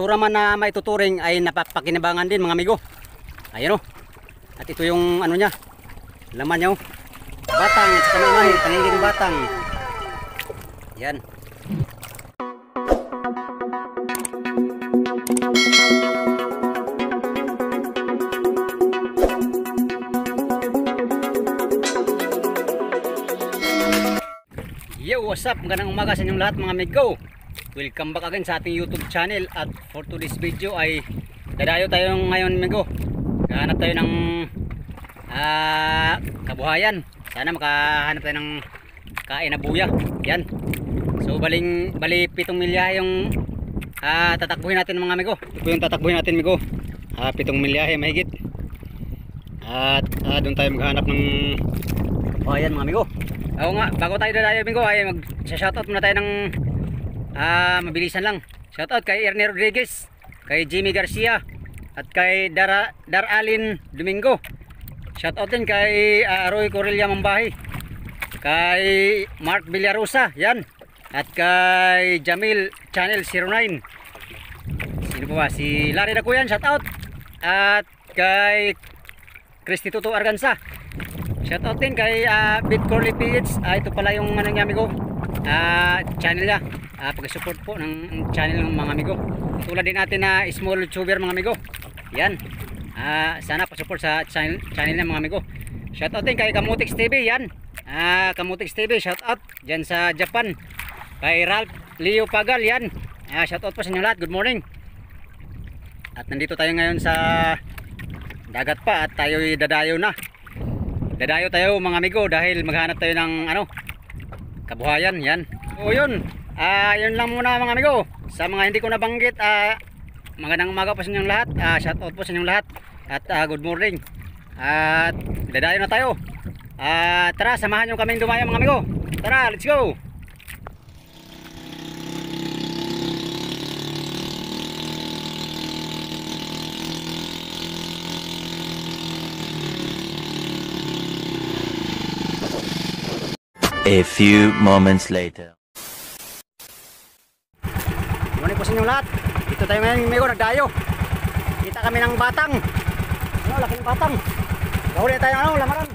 Basura man na maituturing ay napapakinabangan din mga amigo. Ayan o. At ito yung ano niya. Laman niya o. Batang, sa kamay mahi, panahigi ng batang. Yan. Yo, what's up? Magandang umaga sa inyong lahat mga amigo. Welcome back again sa ating YouTube channel at for today's video ay dadayo tayo ngayon amigo. Kahanap tayo ng ah, kabuhayan. Sana makahanap tayo ng kain na buya. Yan. So baling bali pitong milya yung ah, tatakbuhin natin mga amigo. Ito yung tatakbuhin natin amigo. Ah, pitong milyahe mahigit. At ah, doon tayo maghanap ng kabuhayan mga amigo. Oo nga, bago tayo dadayo amigo ay mag-shoutout muna tayo ng ah, mabilisan lang. Shoutout kay Ernie Rodriguez, kay Jimmy Garcia, at kay Dara, Daralin Domingo. Shoutout din kay ah, Roy Correlia Mambahi, kay Mark Villarosa, yan. At kay Jamil Channel 09. Sino pa ba? Si Larry Dakuyan, shoutout. At kay Christy Tuto Arganza. Shoutout din kay uh, Bitcorley PH. Ah, ito pala yung ano niya amigo. Ah, channel niya. Ah, pag-support po ng channel ng mga amigo. Tulad din natin na small YouTuber mga amigo. Yan. Ah, sana pa-support sa channel channel ng mga amigo. Shoutout din kay Kamutix TV. Yan. Ah, Kamutix TV, shoutout diyan sa Japan. Kay Ralph Leo Pagal, yan. Ah, shoutout po sa inyo lahat. Good morning. At nandito tayo ngayon sa dagat pa at tayo dadayo na. Dadayo tayo mga amigo dahil maghanap tayo ng ano kabuhayan yan. O yun. Ah, yun lang muna mga amigo. Sa mga hindi ko nabanggit, ah magandang umaga po sa inyong lahat. Ah, shout out po sa inyong lahat. At ah, good morning. At dadayo na tayo. Ah, tara samahan niyo kaming dumayo mga amigo. Tara, let's go. A few moments later. Morning po sa inyong lahat. Dito tayo ngayon, amigo, nagdayo. Kita kami ng batang. Ano, laking batang. Gawin tayo ano, lamaran.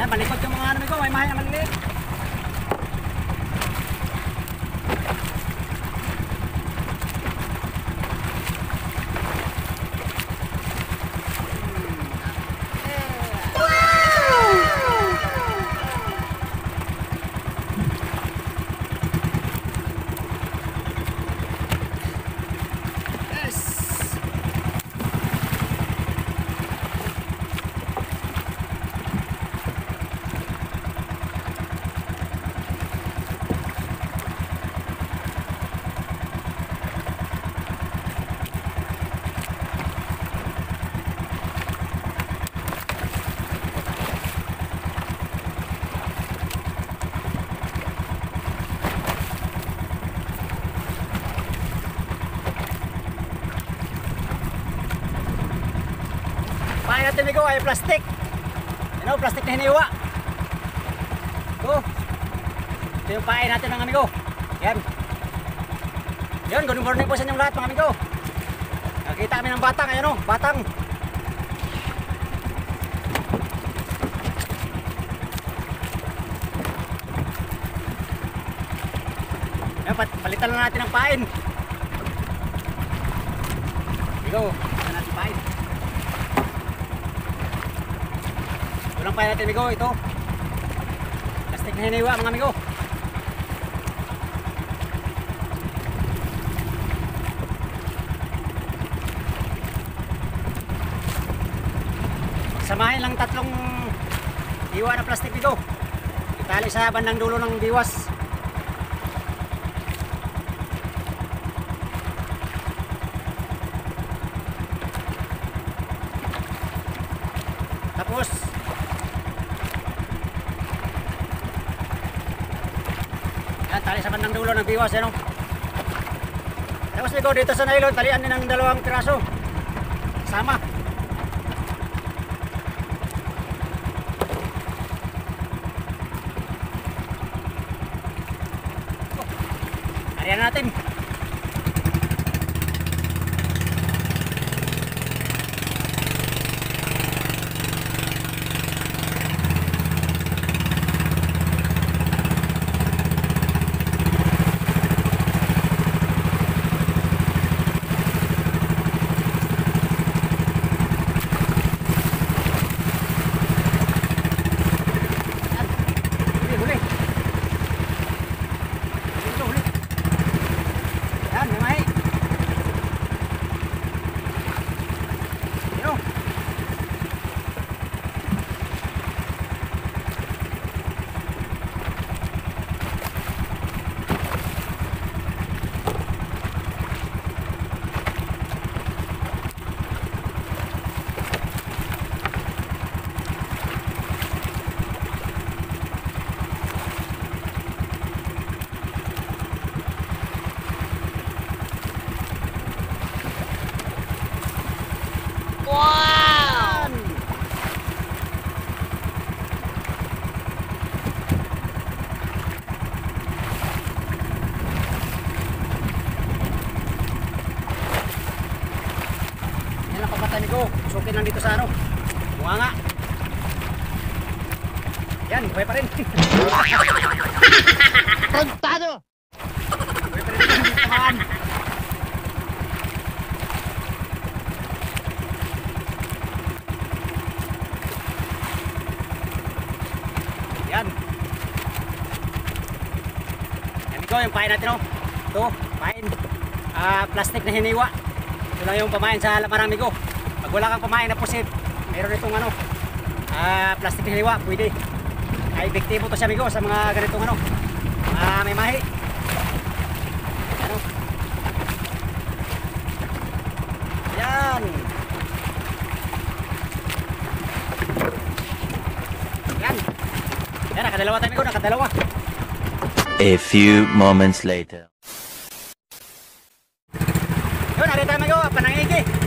Yan, malikot yung mga ano, amigo. May mahal na maliliit. Amigo ay plastic. Ano, plastic na hiniwa. Ito. Ito yung pahay natin mga amigo. Yan. Yan, good morning po sa inyong lahat mga amigo. Nakita kami ng batang, ayan o, batang. Yan, pat- palitan lang natin ng pain. Amigo, palitan natin amigo, ito. Plastic na hiniwa mga amigo. Samahin lang tatlong hiwa na plastic amigo. Itali sa bandang dulo ng biwas. Tapos, yan, tali sa bandang dulo ng biwas, yan o. Tapos ligo dito sa nylon, talian din ng dalawang piraso. Sama. Kaya natin. Huli, huli. Dito, huli. Yan, may mahi. Yun o. Yan. Yan ang kapatay ko. Sukin lang dito sa ano. Bunga nga. Yan, buhay pa rin. Tamaan. Yan. Yan ito yung pain natin oh. Ito, pain. Ah, plastic na hiniwa. Ito lang yung pamain sa marami ko. Pag wala kang pamain na pusit, meron itong ano, ah, plastic na hiniwa, pwede. Ay, biktibo to siya amigo sa mga ganitong ano, ah, may mahi. Ano? Yan. Yan. Yan, nakadalawa tayo amigo, nakadalawa. A few moments later. Yun, narito tayo amigo, panangigi.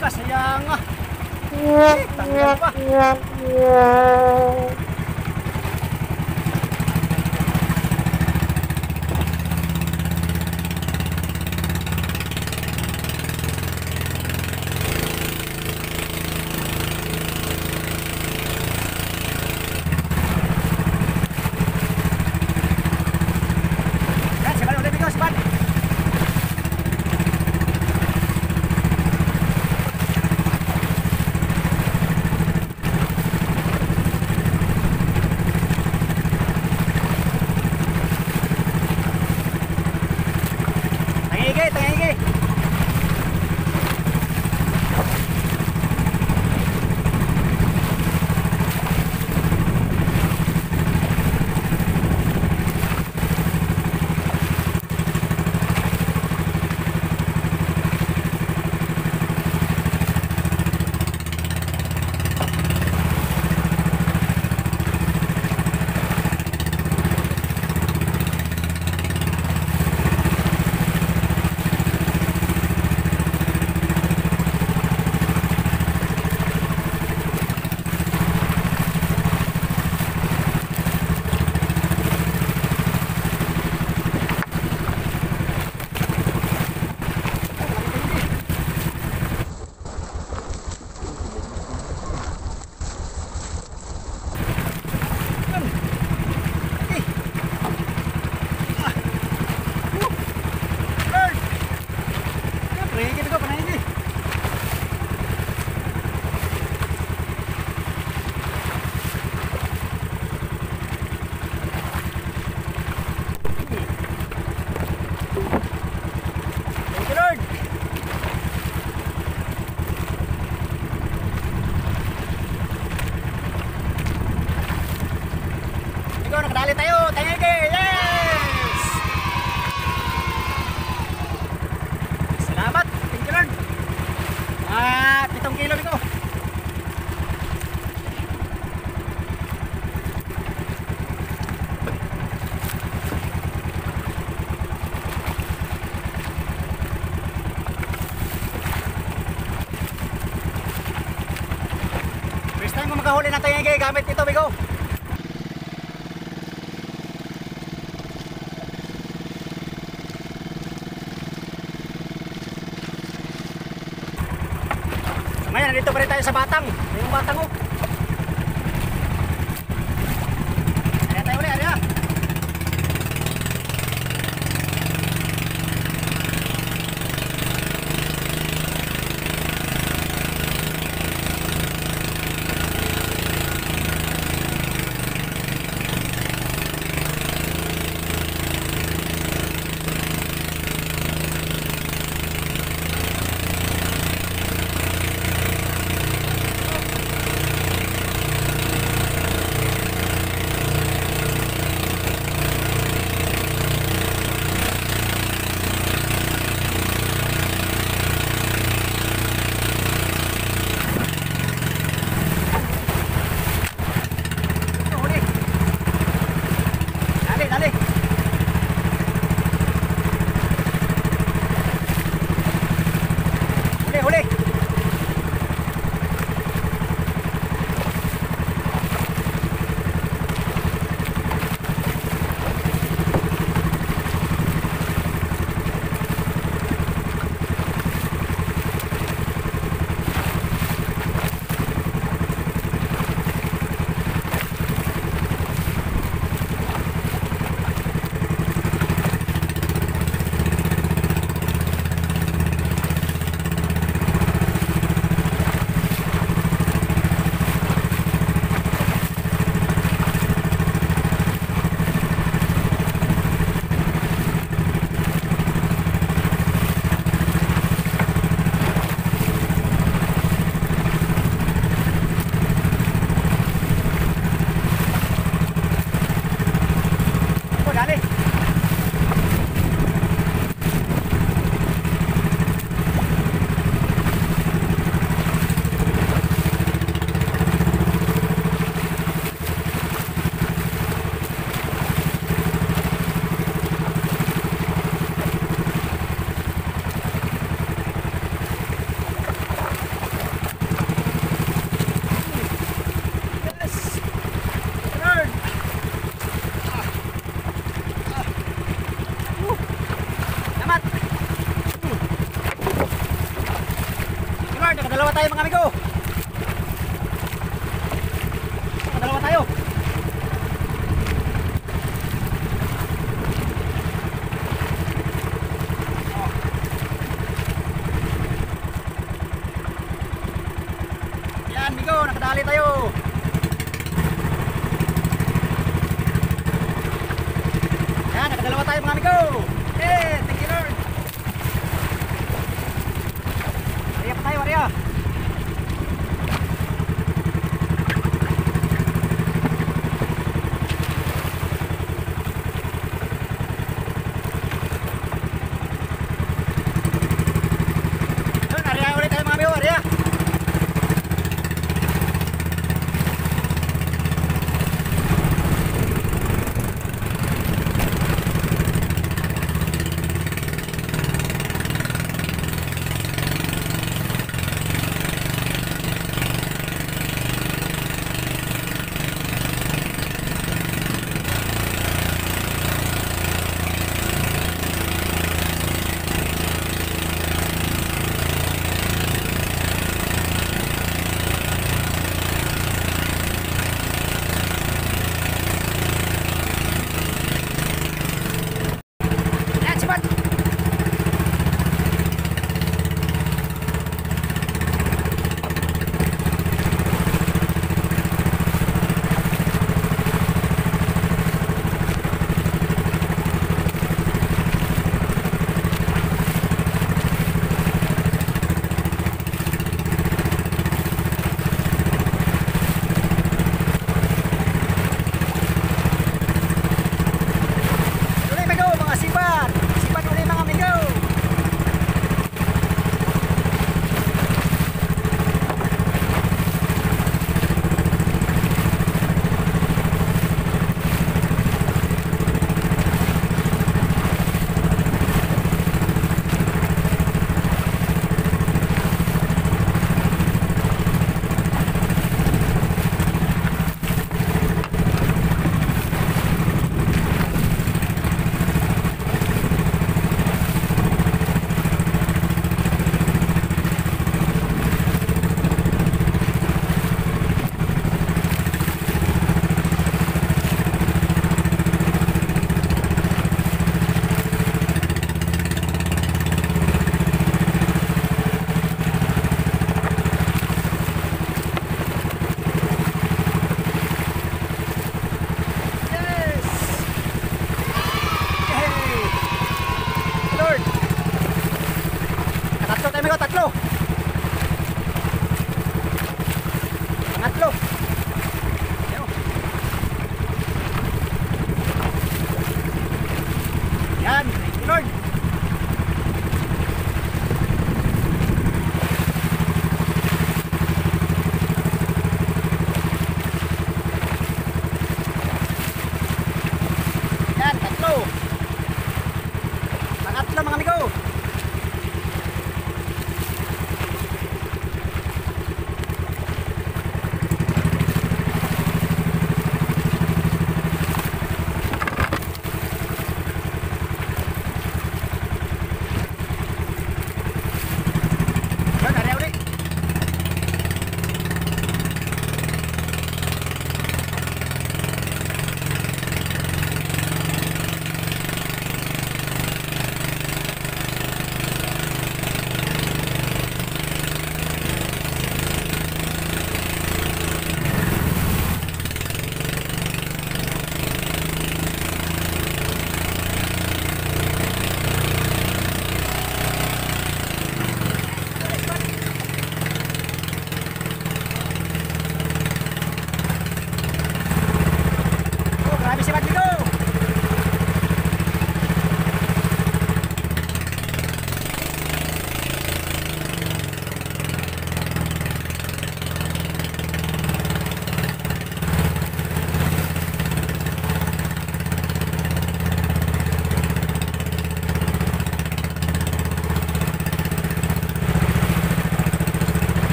Kasayang ah. Eh, tanggal pa. Pagkahuli na tayo ngayon gamit ito, Bigo. Ngayon, nandito pa rin tayo sa Batang. Yung Batang, oh.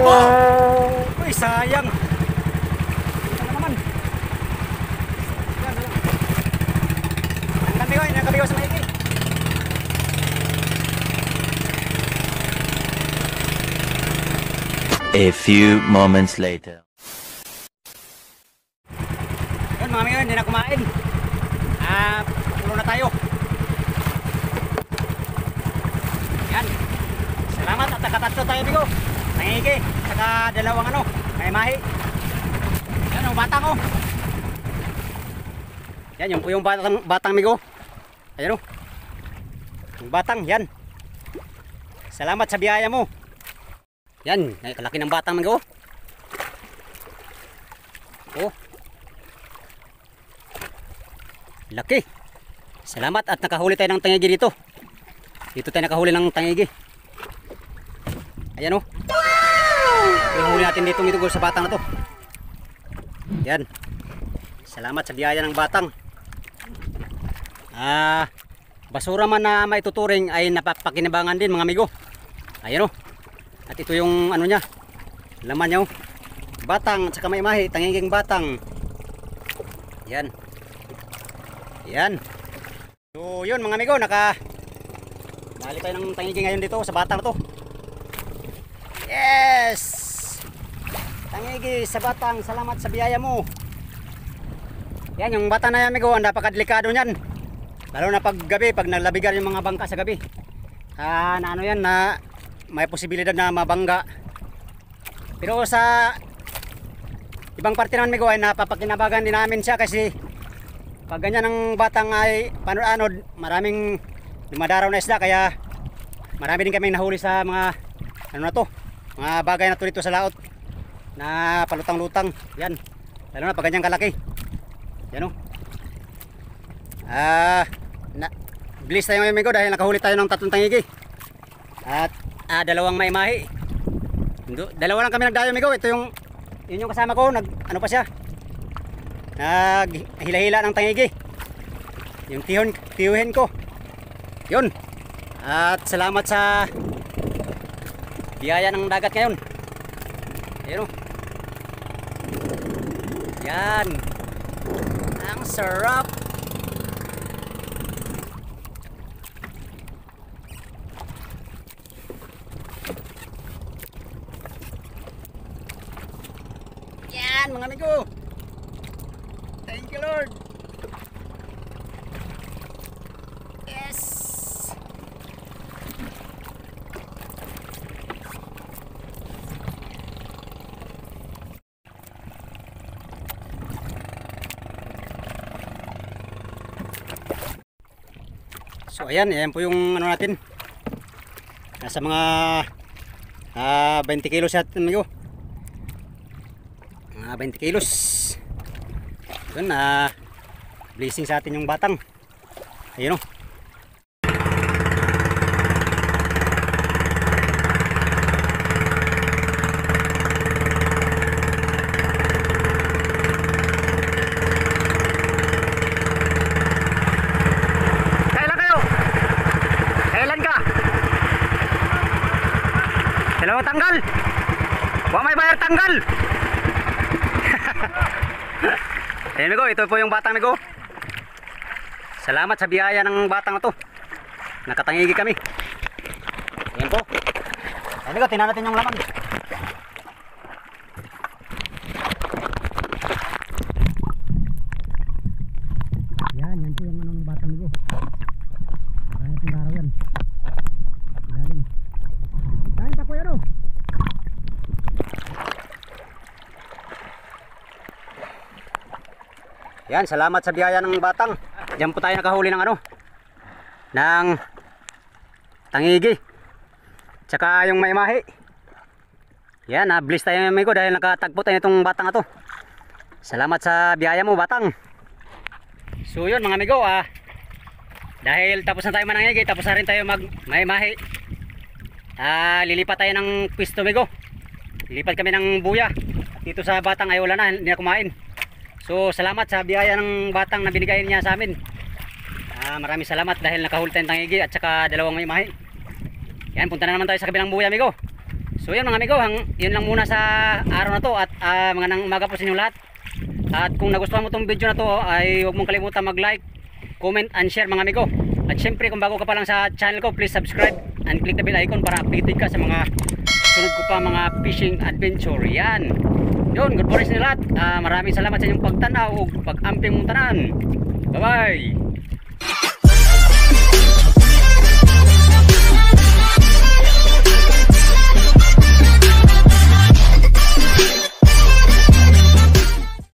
Bobo! Uy, sayang. Na naman. Ang kami ko, ang kami ko. A few moments later. Yun mga amigo, hindi na kumain. Ah, pulo na tayo. Yan. Salamat at nakatatlo tayo amigo. Nangigi. Saka dalawang ano, may mahi. Yan ang batang oh. Yan yung yung batang, batang amigo. Ayan oh. Yung batang, yan. Salamat sa biyaya mo. Yan, kalaki ng batang amigo. Oh. Laki. Salamat at nakahuli tayo ng tangigi dito. Dito tayo nakahuli ng tangigi. Ayan o. Yung huli natin dito dito sa batang na to. Yan. Salamat sa biyaya ng batang. Ah, basura man na maituturing ay napapakinabangan din mga amigo. Ayan o. At ito yung ano niya. Laman niya o. Batang at saka may mahi, tangiging batang. Yan. Yan. So yun mga amigo, naka Dali tayo ng tangigi ngayon dito sa batang na to. Yes! Tangigi sa batang, salamat sa biyaya mo. Yan, yung bata na yan amigo, ang napakadelikado niyan. Lalo na pag gabi, pag naglabigan yung mga bangka sa gabi. Ah, na ano yan, na may posibilidad na mabangga. Pero sa ibang parte naman amigo ay napapakinabagan din namin siya kasi pag ganyan ang batang ay paano-ano, maraming dumadaraw na isda kaya marami din kami nahuli sa mga ano na to, mga bagay na to dito sa laot na palutang-lutang. Yan. Lalo na pag ganyan kalaki. Yan o. Ah, na bilis tayo ngayon amigo dahil nakahuli tayo ng tatlong tangigi. At ah, dalawang maimahi. Do- Dalawa lang kami nagdayo amigo. Ito yung yun yung kasama ko, nag ano pa siya? Nag hila-hila ng tangigi. Yung tihon, tiyuhin ko. Yun. At salamat sa biyaya ng dagat ngayon. Ayun o. Yan. Ang sarap. Yan mga amigo. So ayan, ayan po yung ano natin. Nasa mga ah 20 kilos at amigo. Mga 20 kilos. Yun na blessing sa atin yung batang. Ayun oh. Kailan kayo? Kailan ka? Dalawa tanggal. Wa may bayar tanggal. Ayan amigo, ito po yung batang amigo. Salamat sa biyaya ng batang na to. Nakatangigi kami. Ayan po. Ayan amigo, tingnan natin yung laman. Yan, yan po yung ano ng batang amigo. Kaya pong araw yan. Ilalim. Kain pa kuya no? Yan, salamat sa biyaya ng batang. Diyan po tayo nakahuli ng ano? Ng tangigi. Tsaka yung may mahi. Yan, na-bliss tayo amigo dahil nakatagpo tayo itong batang na to. Salamat sa biyaya mo, batang. So yun mga amigo, ah, dahil tapos na tayo manangigi, tapos na rin tayo mag may mahi. Ah, lilipat tayo ng pwesto amigo. Lilipat kami ng buya. Dito sa batang ay wala na, hindi na kumain. So salamat sa biyaya ng batang na binigay niya sa amin. Ah, maraming salamat dahil nakahuli tayong tangigi at saka dalawang may mahi. Yan, punta na naman tayo sa kabilang buya amigo. So yan mga amigo, hang, yun lang muna sa araw na to at ah, mga nang umaga po sa inyo lahat. At kung nagustuhan mo tong video na to ay huwag mong kalimutan mag-like, comment and share mga amigo. At syempre kung bago ka pa lang sa channel ko, please subscribe and click the bell icon para updated ka sa mga sunod ko pa mga fishing adventure. Yan. Yun, good morning sa lahat. Ah, maraming salamat sa inyong pagtanaw o pag-amping mong tanan. Bye-bye.